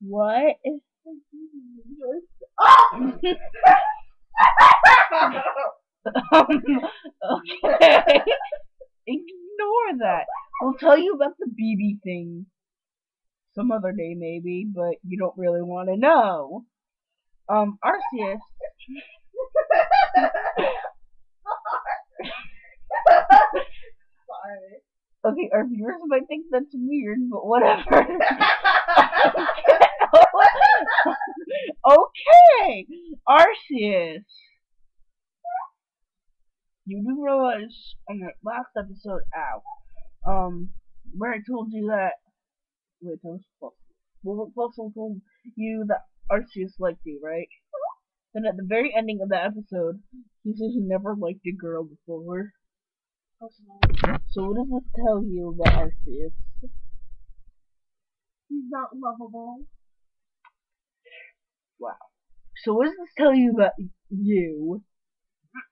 What? Oh! um, okay. Ignore that. We'll tell you about the BB thing some other day maybe, but you don't really want to know. Um, Arceus. Sorry. Okay, our viewers might think that's weird, but whatever. okay, Arceus. You do realize on the last episode, ow, um, where I told you that, wait, that was. Well, told you that Arceus liked you, right? Then at the very ending of that episode, he says he never liked a girl before. So what does this tell you about Arceus? He's not lovable. Wow. So what does this tell you about you?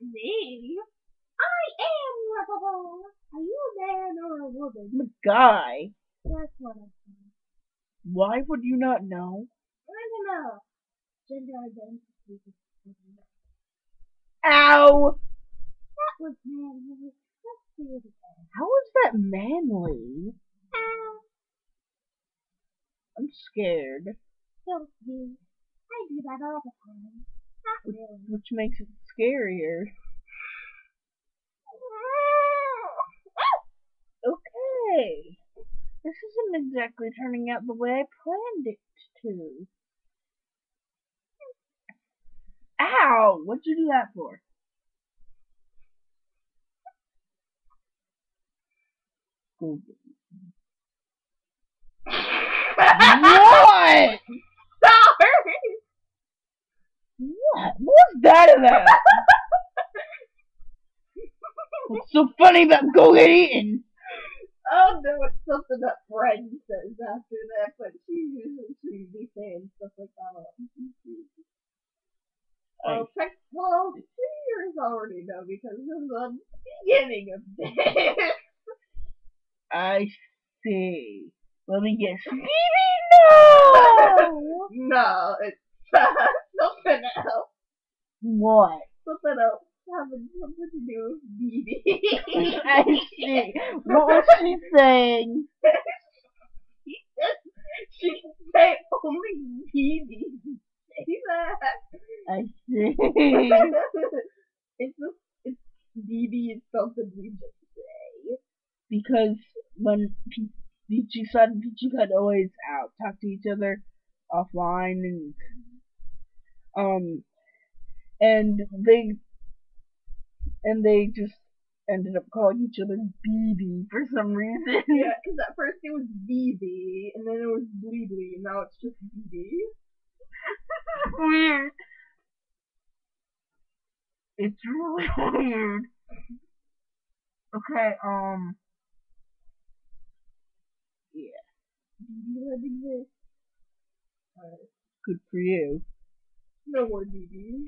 Me? I am lovable. Are you a man or a woman? I'm a guy. That's what I think. Why would you not know? I don't know. Gender identity. Ow! That was manly. Let's do it again. How is that manly? Ow. I'm scared. Don't be. I do that all the time. Not really. Which makes it scarier. Okay. This isn't exactly turning out the way I planned it to. Ow! What'd you do that for? Google. what? Sorry. What? What was that about? What's so funny about go get eaten? Oh no, it's something that Fred says after that, but she usually should be saying stuff like that on YouTube. Well, check, well, viewers already know because of the beginning of this. I see. Let me guess. no! no, it's something else. What? Something else having something to do with BB. I see. What was she saying? she said she can say only. That. I see. it's just, it's BB is something we just say. because when P- Peachy and Peachy could always out talk to each other offline and um and they and they just ended up calling each other BB for some reason. Yeah, because at first it was BB, and then it was Bleebly, and now it's just BB. weird. It's really weird. Okay, um BB doesn't exist. Alright. good for you. No more BB.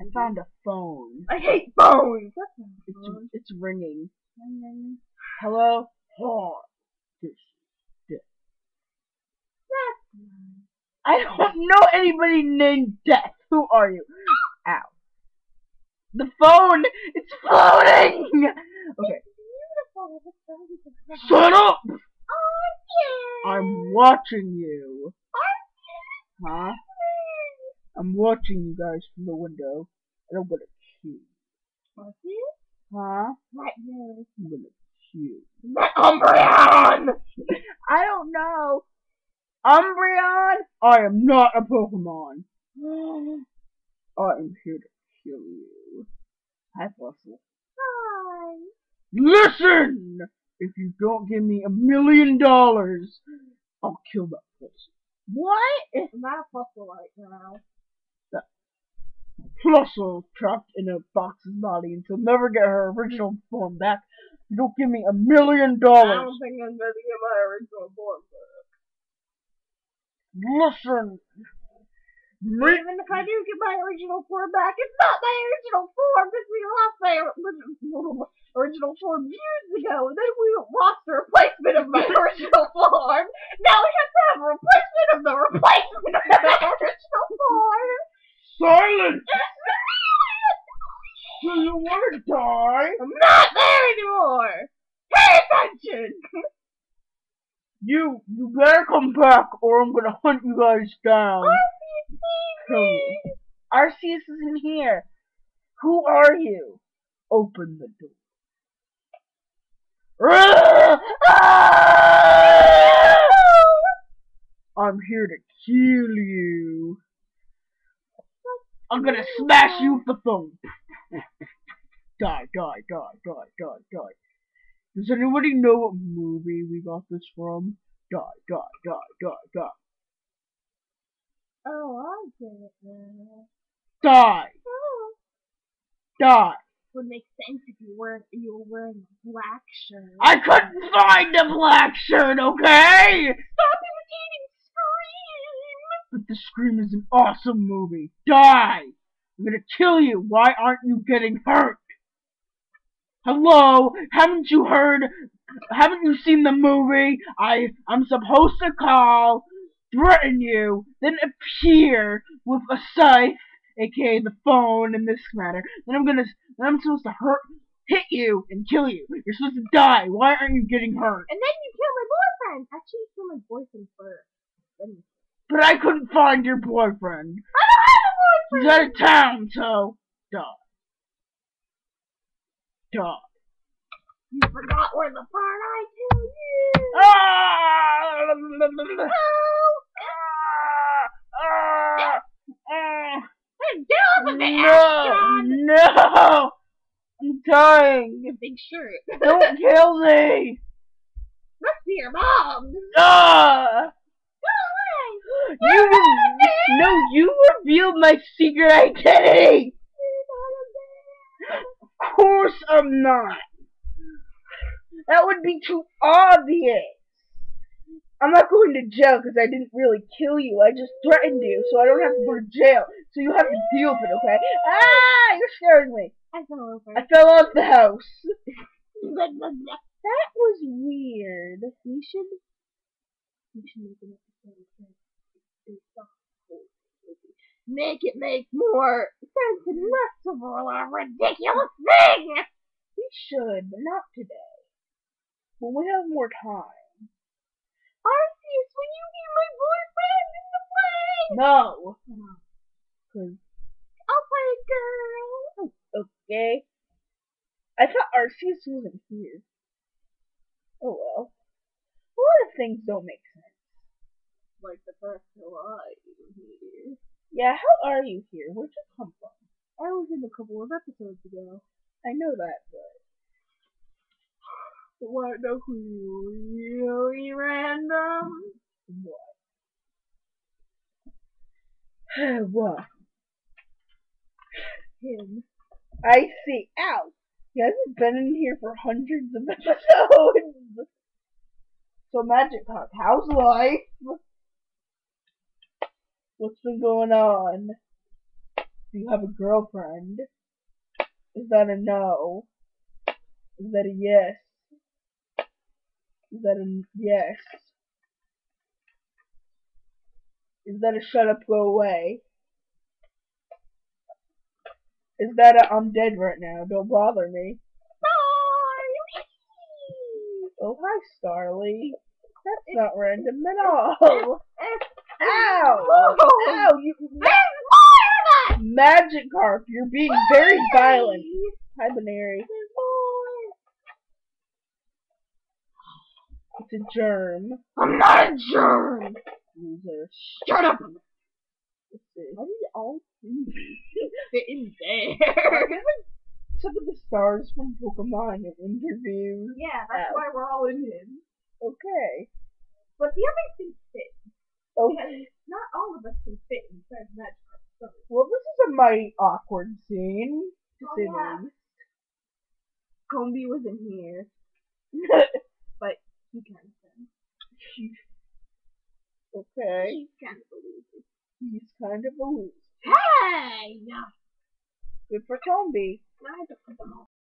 I found a phone. I hate phones! That's not a It's phone. it's ringing. Hello? Oh, this, this. I don't know anybody named Death. Who are you? Ow. The phone! It's floating! Okay, Beautiful. The phone is a shut up! I'm watching you. Huh? I'm watching you guys from the window. And I'm gonna shoot. Huh? What news? I'm gonna shoot. Umbreon! I don't know. Umbreon? I am not a Pokemon. I am here to kill you. Hi, Fossil. Hi. Listen! If you don't give me a million dollars, I'll kill that person. What? Not a fossil right now. Flussel trapped in a box's body and she'll never get her original form back. You don't give me a million dollars. I don't think I'm gonna get my original form back. Listen, Even if I do get my original form back, it's not my original form because we lost my original form years ago, and then we lost the replacement of my original form. Now we have to have a replacement of the replacement of my original form. Silence! Do you want to die? I'm not there anymore. Pay attention. You, you better come back or I'm gonna hunt you guys down. You. Arceus isn't here. Who are you? Open the door. I'm here to kill you. I'm gonna smash you with the phone. Die, die, die, die, die, die. Does anybody know what movie we got this from? Die, die, die, die, die. Oh, I get it now. Die, Oh. die. Would make sense if you were you were wearing a black shirt. I couldn't find a black shirt, okay? Stop imitating Scream! But The Scream is an awesome movie. Die! I'm gonna kill you. Why aren't you getting hurt? Hello? Haven't you heard? Haven't you seen the movie? I I'm supposed to call, threaten you, then appear with a scythe, aka the phone in this matter. Then I'm gonna then I'm supposed to hurt, hit you, and kill you. You're supposed to die. Why aren't you getting hurt? And then you kill my boyfriend! Actually, you kill my boyfriend first. Then But I couldn't find your boyfriend. I don't have a boyfriend. He's out of town, so die. Die. You forgot where the part I tell you! Ah! Oh! Ah! Ah! Get off of the No! No! I'm dying! Big shirt. Don't kill me! Must be your mom! Ah! Go away! You You're a re- no, you revealed my secret identity. You're not a man! Of course I'm not. That would be too obvious. I'm not going to jail because I didn't really kill you. I just threatened you, so I don't have to go to jail. So you have to deal with it, okay? Ah, you're scaring me. I fell over. I fell off the house. That was weird. We should. We should make an episode of that. It's the whole movie. Make it make more sense and less of a ridiculous thing! We should, but not today. When we have more time. Arceus, will you be my boyfriend in the play? No. 'Cause I'll play girl. Okay. I thought Arceus wasn't here. Oh well. A lot of things don't make sense. Like the first July here. Yeah, how are you here? Where'd you come from? I was in a couple of episodes ago. I know that, but But want to know who really random? what? what? Him. I see. Ow! He hasn't been in here for hundreds of episodes. So Magikarp, how's life? What's been going on? Do you have a girlfriend? Is that a no? Is that a yes? Is that a yes? Is that a shut up, go away? Is that I'm dead right now, don't bother me? Oh, hi, Starly. That's not random at all. Ow! Ow! You Magikarp, you're being very violent. Hi, Banary. It's a germ. I'm not a germ. Loser. Shut up. Let's see. How did all three fit in there? Some of the stars from Pokemon in interviews. yeah, that's why we're all in him. Okay. But the others can fit. Okay. Not all of us can fit inside Magic Carp's Well, this is a mighty awkward scene. To Oh, yeah. Combee was in here. But he kind of said. Okay. He's kind of a loser. He's kind of a loser. Hey! Good for Combee. I have to put them all.